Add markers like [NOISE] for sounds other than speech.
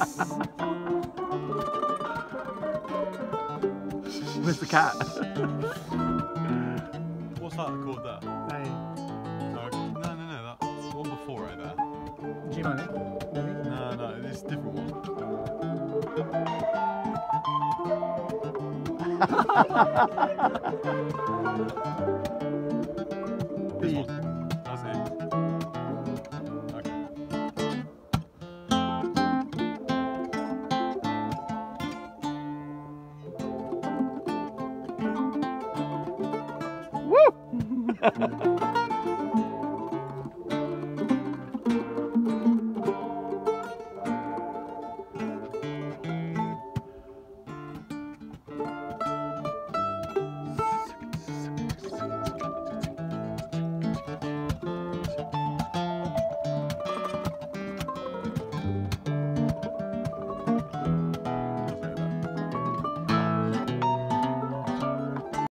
[LAUGHS] Where's the cat? What's that called there? Hey. No, no, no, that one before right there. Gmail? Maybe? No, no, it's a different one. [LAUGHS] this one. That's Woo! [LAUGHS]